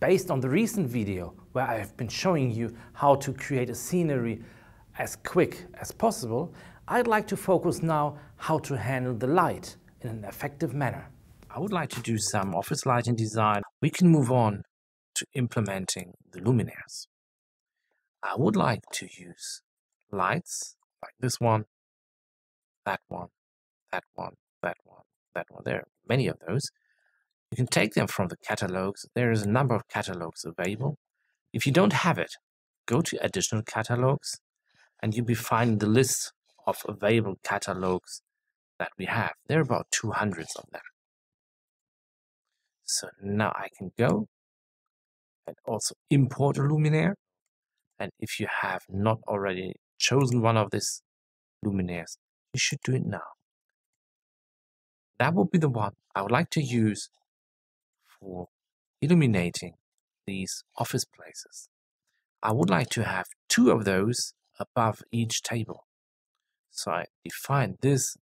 Based on the recent video where I have been showing you how to create a scenery as quick as possible, I'd like to focus now how to handle the light in an effective manner. I would like to do some office lighting design. We can move on to implementing the luminaires. I would like to use lights like this one, that one, that one, that one, that one. There are many of those. You can take them from the catalogs. There is a number of catalogs available. If you don't have it, go to additional catalogs and you'll be finding the list of available catalogs that we have. There are about 200 of them. So now I can go and also import a luminaire. And if you have not already chosen one of these luminaires, you should do it now. That will be the one I would like to use for illuminating these office places. I would like to have two of those above each table. So I define this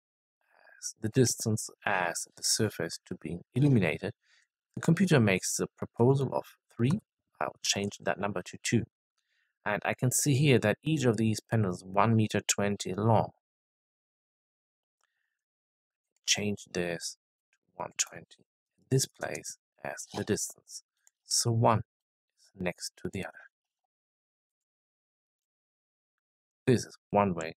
as the distance as the surface to being illuminated. The computer makes the proposal of 3. I'll change that number to 2. And I can see here that each of these panels is 1 meter 20 long. Change this to 120. This place as the distance. So one is next to the other. This is one way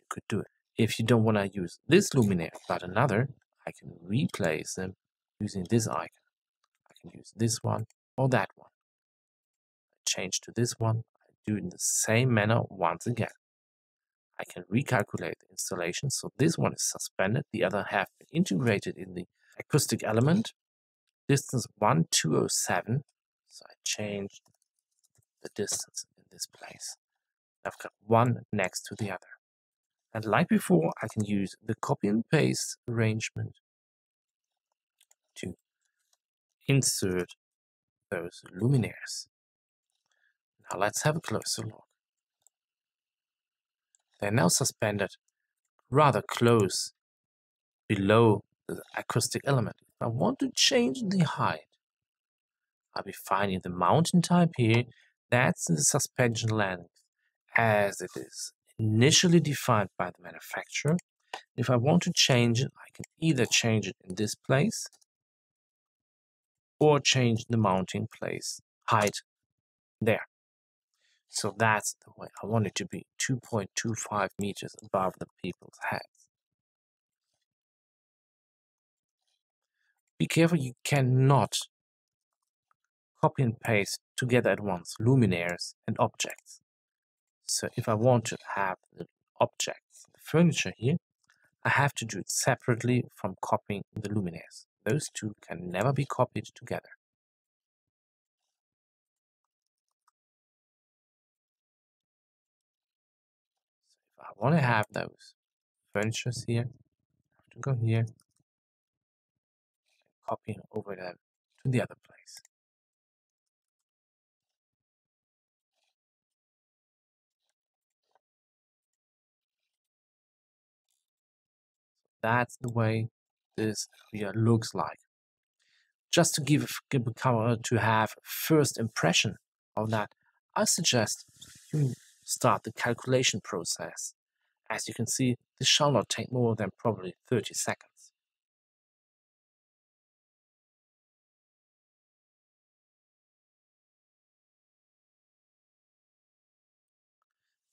you could do it. If you don't want to use this luminaire but another, I can replace them using this icon. I can use this one or that one. I change to this one. I do it in the same manner once again. I can recalculate the installation. So this one is suspended. The other half integrated in the acoustic element distance 1207. So I changed the distance in this place. I've got one next to the other. And like before, I can use the copy and paste arrangement to insert those luminaires. Now let's have a closer look. They're now suspended rather close below the acoustic element. I want to change the height. I'll be finding the mounting type here. That's the suspension length as it is initially defined by the manufacturer. If I want to change it, I can either change it in this place or change the mounting place height there. So that's the way I want it to be 2.25 meters above the people's heads. Be careful you cannot copy and paste together at once luminaires and objects. So if I want to have the objects, the furniture here, I have to do it separately from copying the luminaires. Those two can never be copied together. So if I want to have those furnitures here, I have to go here copy over them to the other place. That's the way this area looks like. Just to give, give a cover to have first impression of that, I suggest you start the calculation process. As you can see, this shall not take more than probably 30 seconds.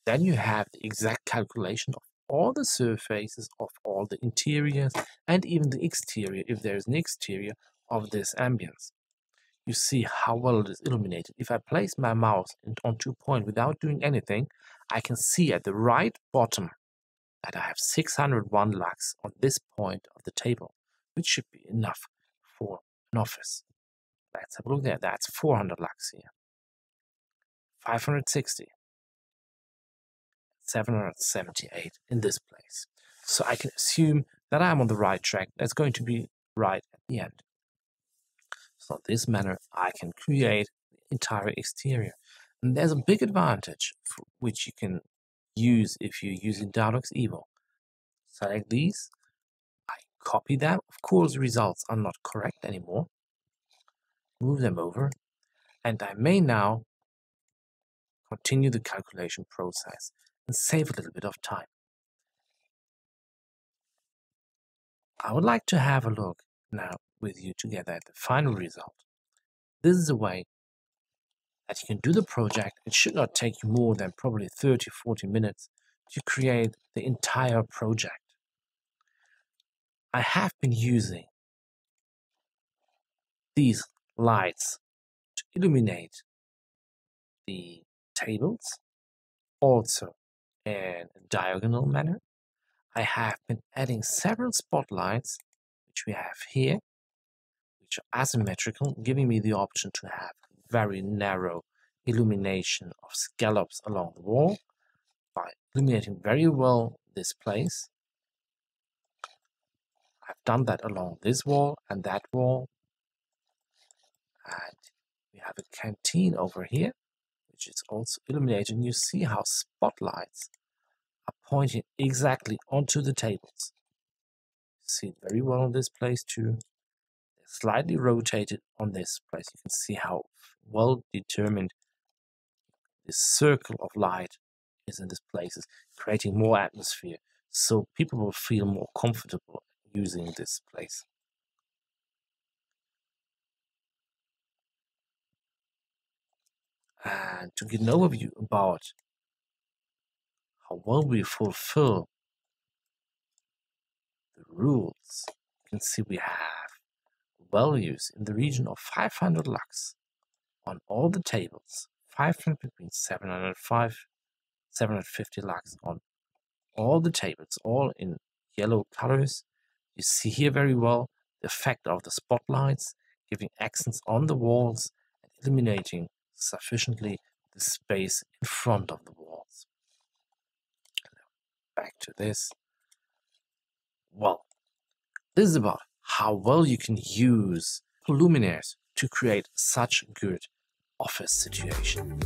Then you have the exact calculation of all the surfaces of all the interiors and even the exterior, if there is an exterior, of this ambience. You see how well it is illuminated. If I place my mouse onto a point without doing anything, I can see at the right bottom that I have 601 lux on this point of the table, which should be enough for an office. Let's have a look there. That's 400 lux here. 560. 778 in this place. So I can assume that I'm on the right track. That's going to be right at the end. So this manner, I can create the entire exterior. And there's a big advantage which you can use if you're using Dialux Evo. Select these, I copy them. Of course, results are not correct anymore. Move them over. And I may now continue the calculation process and save a little bit of time. I would like to have a look now with you together at the final result. This is a way that you can do the project. It should not take you more than probably 30 40 minutes to create the entire project. I have been using these lights to illuminate the tables, also in a diagonal manner. I have been adding several spotlights, which we have here, which are asymmetrical, giving me the option to have very narrow illumination of scallops along the wall by illuminating very well this place. I've done that along this wall and that wall. And we have a canteen over here, which is also illuminated. And you see how spotlights pointing exactly onto the tables. See it very well in this place too. Slightly rotated on this place. You can see how well determined this circle of light is in these places, creating more atmosphere so people will feel more comfortable using this place. And to get an overview about how well we fulfill the rules, you can see we have values in the region of 500 lux on all the tables, 500 between 705 750 lux on all the tables, all in yellow colors. You see here very well the effect of the spotlights, giving accents on the walls and illuminating sufficiently the space in front of the walls. Back to this. Well, this is about how well you can use luminaires to create such good office situation.